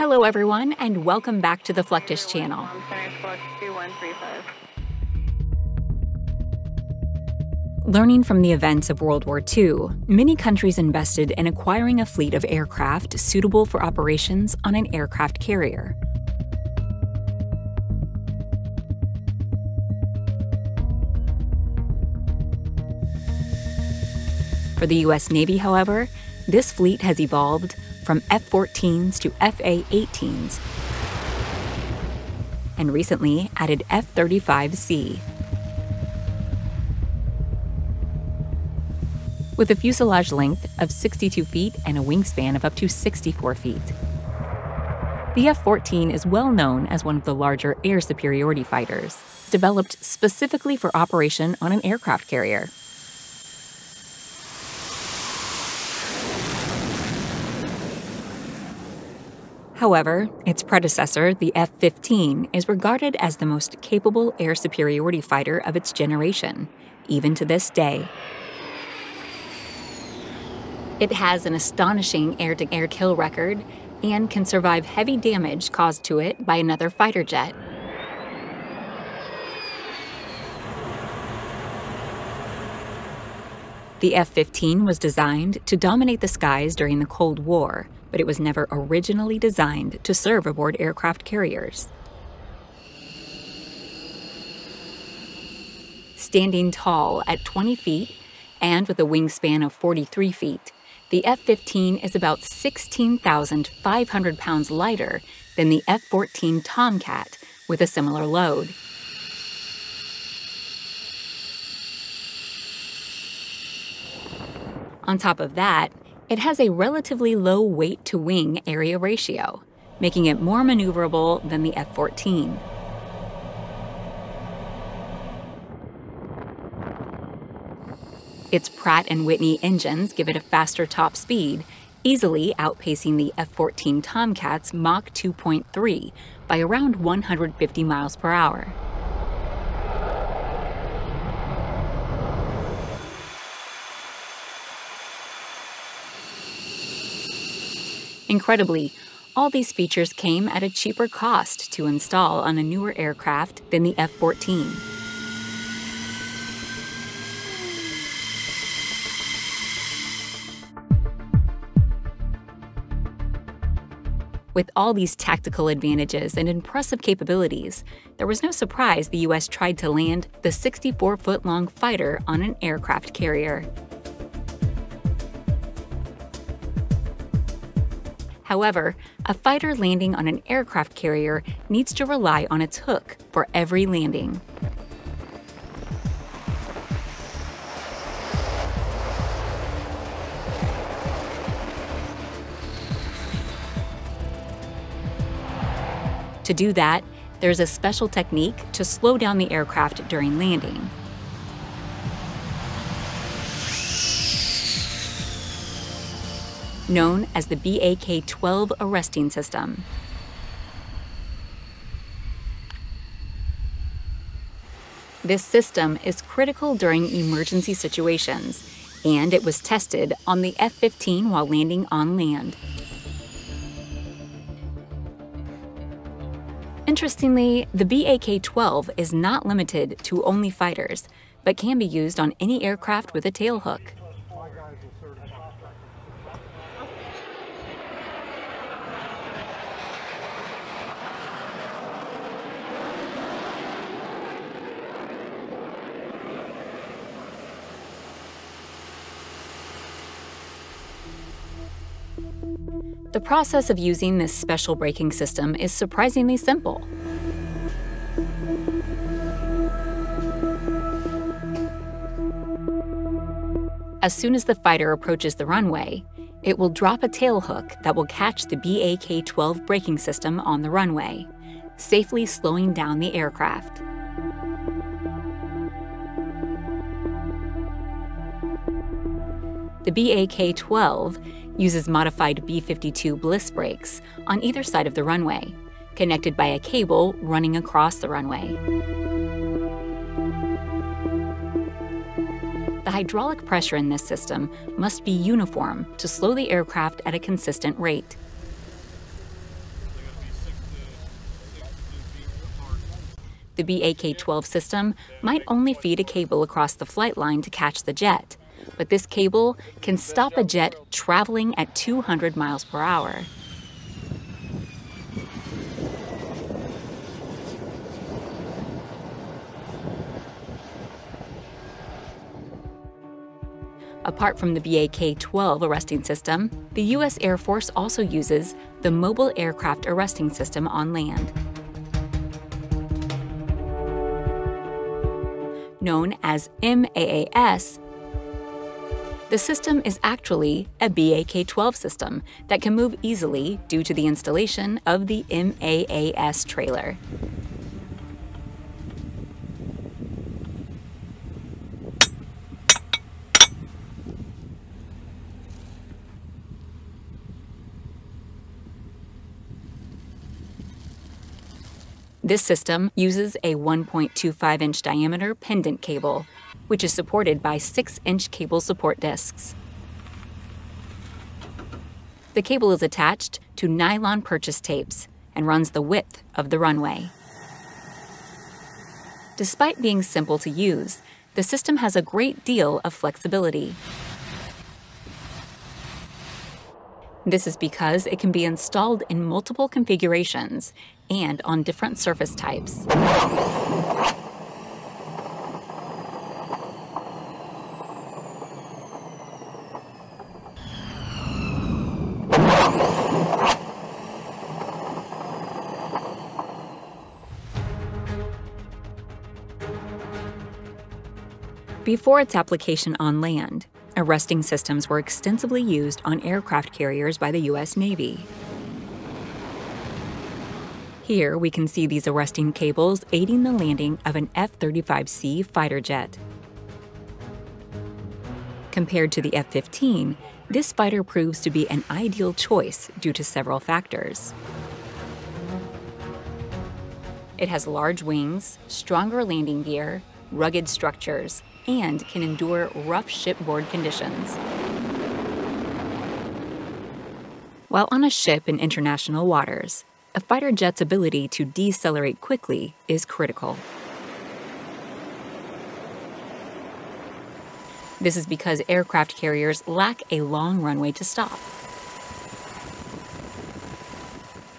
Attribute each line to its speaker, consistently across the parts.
Speaker 1: Hello, everyone, and welcome back to the Fluctus channel. Learning from the events of World War II, many countries invested in acquiring a fleet of aircraft suitable for operations on an aircraft carrier. For the U.S. Navy, however, this fleet has evolved from F 14s to FA 18s and recently added F 35C. With a fuselage length of 62 feet and a wingspan of up to 64 feet. The F 14 is well known as one of the larger air superiority fighters, developed specifically for operation on an aircraft carrier. However, its predecessor, the F 15, is regarded as the most capable air superiority fighter of its generation, even to this day. It has an astonishing air to air kill record and can survive heavy damage caused to it by another fighter jet. The F 15 was designed to dominate the skies during the Cold War but it was never originally designed to serve aboard aircraft carriers. Standing tall at 20 feet and with a wingspan of 43 feet, the F 15 is about 16,500 pounds lighter than the F 14 Tomcat with a similar load. On top of that, it has a relatively low weight to wing area ratio, making it more maneuverable than the F 14. Its Pratt & Whitney engines give it a faster top speed, easily outpacing the F-14 Tomcat's Mach 2.3 by around 150 miles per hour. Incredibly, all these features came at a cheaper cost to install on a newer aircraft than the F 14. With all these tactical advantages and impressive capabilities, there was no surprise the U.S. tried to land the 64 foot long fighter on an aircraft carrier. However, a fighter landing on an aircraft carrier needs to rely on its hook for every landing. To do that, there's a special technique to slow down the aircraft during landing. Known as the BAK 12 arresting system. This system is critical during emergency situations, and it was tested on the F 15 while landing on land. Interestingly, the BAK 12 is not limited to only fighters, but can be used on any aircraft with a tailhook. The process of using this special braking system is surprisingly simple. As soon as the fighter approaches the runway, it will drop a tailhook that will catch the BAK 12 braking system on the runway, safely slowing down the aircraft. The BAK 12 uses modified B 52 Bliss brakes on either side of the runway, connected by a cable running across the runway. The hydraulic pressure in this system must be uniform to slow the aircraft at a consistent rate. The BAK 12 system might only feed a cable across the flight line to catch the jet, but this cable can stop a jet traveling at 200 miles per hour. Apart from the BAK 12 arresting system, the U.S. Air Force also uses the Mobile Aircraft Arresting System on land. Known as MAAS, the system is actually a BAK 12 system that can move easily due to the installation of the MAAS trailer. This system uses a 1.25 inch diameter pendant cable, which is supported by 6 inch cable support discs. The cable is attached to nylon purchase tapes and runs the width of the runway. Despite being simple to use, the system has a great deal of flexibility. This is because it can be installed in multiple configurations and on different surface types. Before its application on land, arresting systems were extensively used on aircraft carriers by the U.S. Navy. Here we can see these arresting cables aiding the landing of an F 35C fighter jet. Compared to the F 15, this fighter proves to be an ideal choice due to several factors. It has large wings, stronger landing gear, rugged structures, and can endure rough shipboard conditions. While on a ship in international waters, a fighter jet's ability to decelerate quickly is critical. This is because aircraft carriers lack a long runway to stop.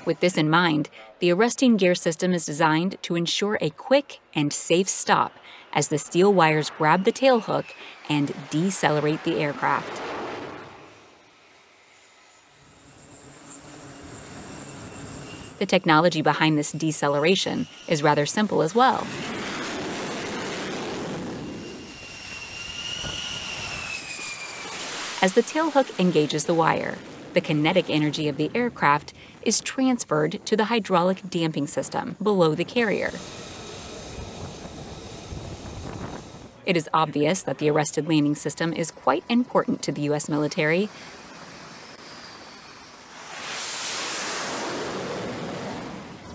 Speaker 1: With this in mind, the arresting gear system is designed to ensure a quick and safe stop as the steel wires grab the tailhook and decelerate the aircraft. The technology behind this deceleration is rather simple as well. As the tailhook engages the wire, the kinetic energy of the aircraft is transferred to the hydraulic damping system below the carrier. It is obvious that the arrested landing system is quite important to the U.S. military,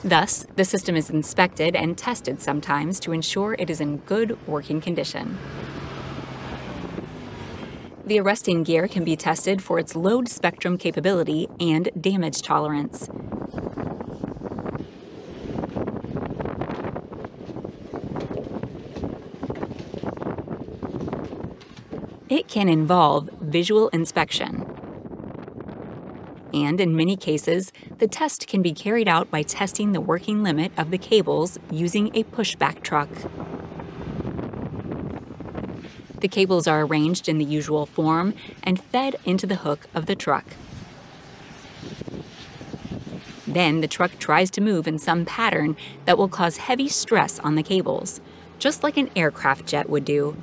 Speaker 1: Thus, the system is inspected and tested sometimes to ensure it is in good working condition. The arresting gear can be tested for its load spectrum capability and damage tolerance. It can involve visual inspection, and in many cases, the test can be carried out by testing the working limit of the cables using a pushback truck. The cables are arranged in the usual form and fed into the hook of the truck. Then the truck tries to move in some pattern that will cause heavy stress on the cables, just like an aircraft jet would do.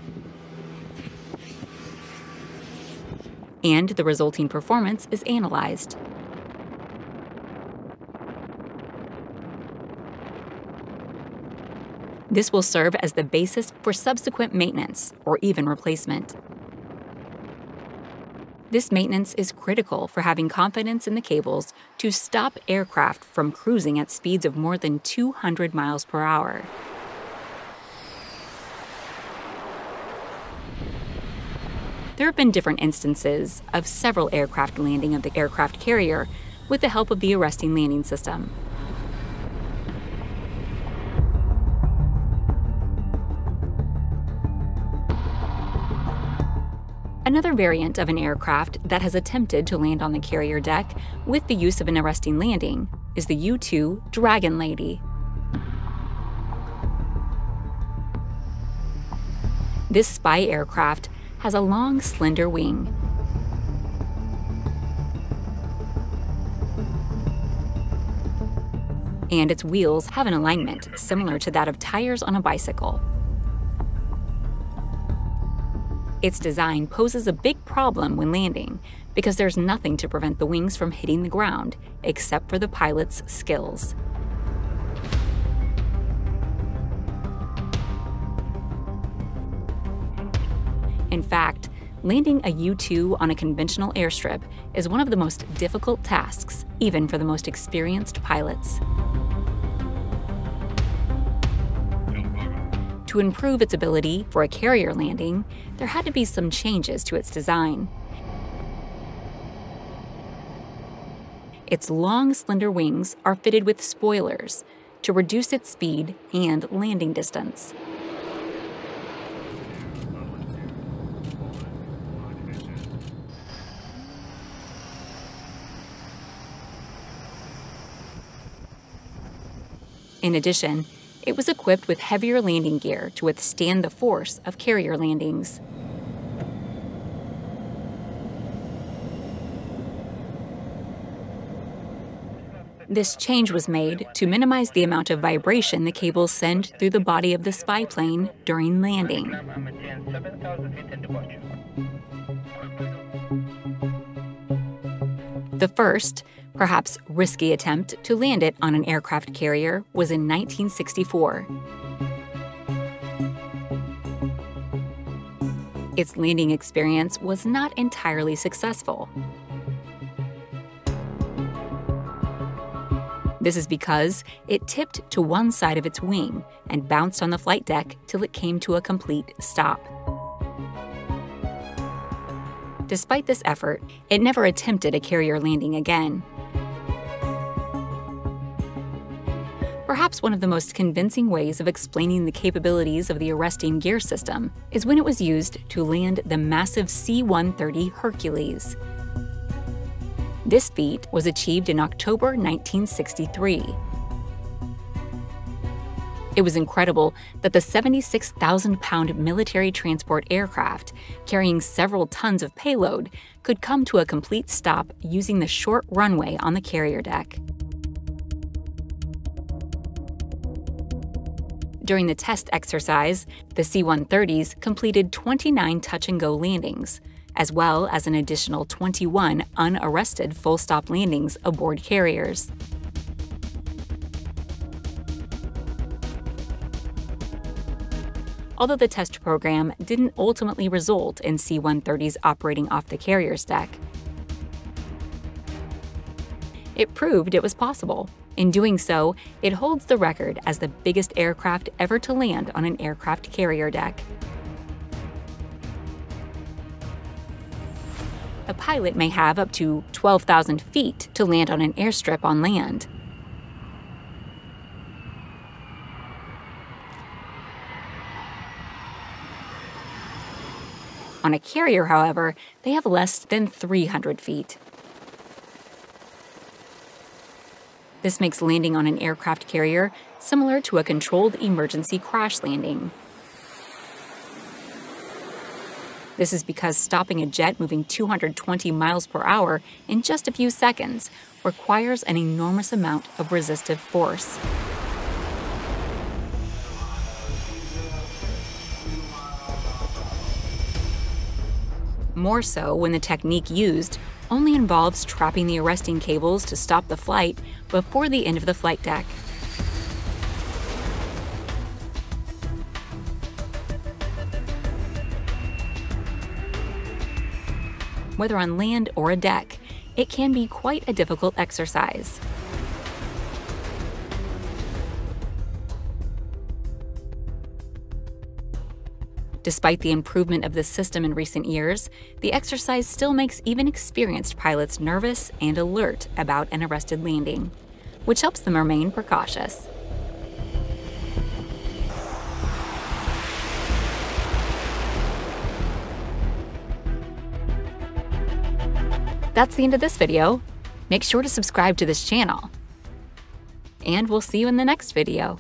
Speaker 1: And the resulting performance is analyzed. This will serve as the basis for subsequent maintenance or even replacement. This maintenance is critical for having confidence in the cables to stop aircraft from cruising at speeds of more than 200 miles per hour. There have been different instances of several aircraft landing of the aircraft carrier with the help of the arresting landing system. Another variant of an aircraft that has attempted to land on the carrier deck with the use of an arresting landing is the U 2 Dragon Lady. This spy aircraft has a long, slender wing. And its wheels have an alignment similar to that of tires on a bicycle. Its design poses a big problem when landing because there's nothing to prevent the wings from hitting the ground except for the pilot's skills. In fact, landing a U 2 on a conventional airstrip is one of the most difficult tasks, even for the most experienced pilots. To improve its ability for a carrier landing, there had to be some changes to its design. Its long, slender wings are fitted with spoilers to reduce its speed and landing distance. In addition, it was equipped with heavier landing gear to withstand the force of carrier landings. This change was made to minimize the amount of vibration the cables send through the body of the spy plane during landing. The first, perhaps risky attempt to land it on an aircraft carrier was in 1964. Its landing experience was not entirely successful. This is because it tipped to one side of its wing and bounced on the flight deck till it came to a complete stop. Despite this effort, it never attempted a carrier landing again. Perhaps one of the most convincing ways of explaining the capabilities of the arresting gear system is when it was used to land the massive C 130 Hercules. This feat was achieved in October 1963. It was incredible that the 76,000 pound military transport aircraft, carrying several tons of payload, could come to a complete stop using the short runway on the carrier deck. During the test exercise, the C 130s completed 29 touch and go landings, as well as an additional 21 unarrested full stop landings aboard carriers. Although the test program didn't ultimately result in C 130s operating off the carrier's deck, it proved it was possible. In doing so, it holds the record as the biggest aircraft ever to land on an aircraft carrier deck. A pilot may have up to 12,000 feet to land on an airstrip on land. On a carrier, however, they have less than 300 feet. This makes landing on an aircraft carrier similar to a controlled emergency crash landing. This is because stopping a jet moving 220 miles per hour in just a few seconds requires an enormous amount of resistive force. More so when the technique used only involves trapping the arresting cables to stop the flight before the end of the flight deck. Whether on land or a deck, it can be quite a difficult exercise. Despite the improvement of the system in recent years, the exercise still makes even experienced pilots nervous and alert about an arrested landing, which helps them remain precautious. That's the end of this video. Make sure to subscribe to this channel. And we'll see you in the next video.